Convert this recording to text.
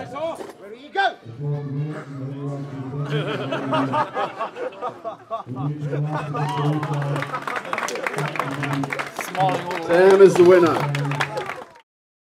Where you go? Sam is the winner.